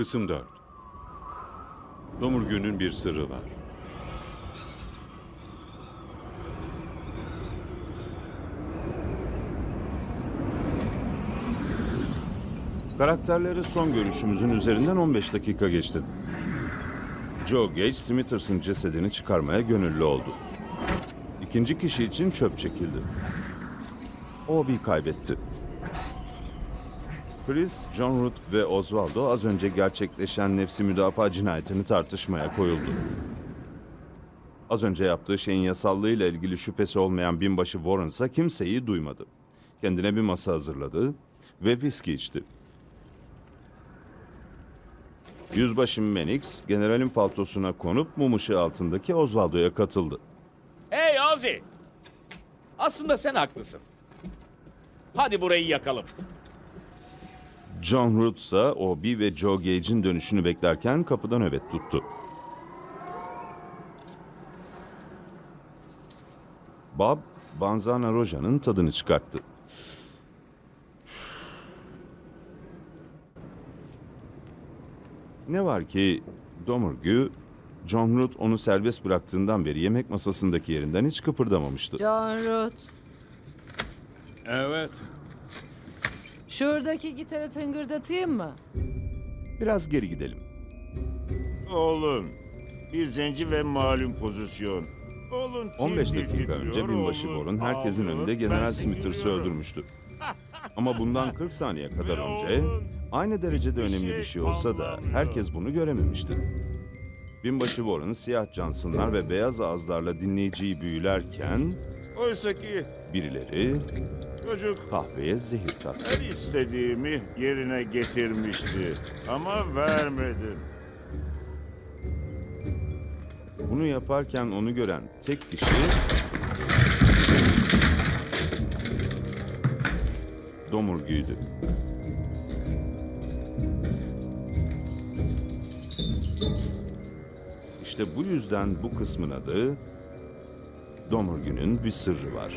Kısım 4 Domurgünün bir sırrı var. Karakterleri son görüşümüzün üzerinden 15 dakika geçti. Joe Gage, Smithers'ın cesedini çıkarmaya gönüllü oldu. İkinci kişi için çöp çekildi. O bir kaybetti. Chris, John Root ve Osvaldo az önce gerçekleşen nefsi müdafaa cinayetini tartışmaya koyuldu. Az önce yaptığı şeyin yasallığıyla ilgili şüphesi olmayan binbaşı Warren ise kimseyi duymadı. Kendine bir masa hazırladı ve viski içti. Yüzbaşı Menix, generalin paltosuna konup mum ışığı altındaki Osvaldo'ya katıldı. Hey Ozzy! Aslında sen haklısın. Hadi burayı yakalım. John Root ise Obi ve Joe Gage'in dönüşünü beklerken kapıda nöbet tuttu. Bob, Banzana Roja'nın tadını çıkarttı. Ne var ki Domurgü, John Root onu serbest bıraktığından beri yemek masasındaki yerinden hiç kıpırdamamıştı. John Root. Evet. Şuradaki gitarı tıngırdatayım mı? Biraz geri gidelim. Oğlum, bir zenci ve malum pozisyon. Oğlun tir 15 tir dakika önce binbaşı Warren herkesin önünde General Smithers'ı seviniyorum. öldürmüştü. Ama bundan 40 saniye kadar Ve önce aynı derecede önemli şey bir şey olsa da herkes bunu görememişti. Binbaşı Warren siyah cansınlar ve beyaz ağızlarla dinleyiciyi büyülerken Oysa ki birileri çocuk kahveye zehir kattı. her istediğimi yerine getirmişti. Ama vermedim. Bunu yaparken onu gören tek kişi Domurgü'ydü. İşte bu yüzden bu kısmın adı Domurgü'nün bir sırrı var.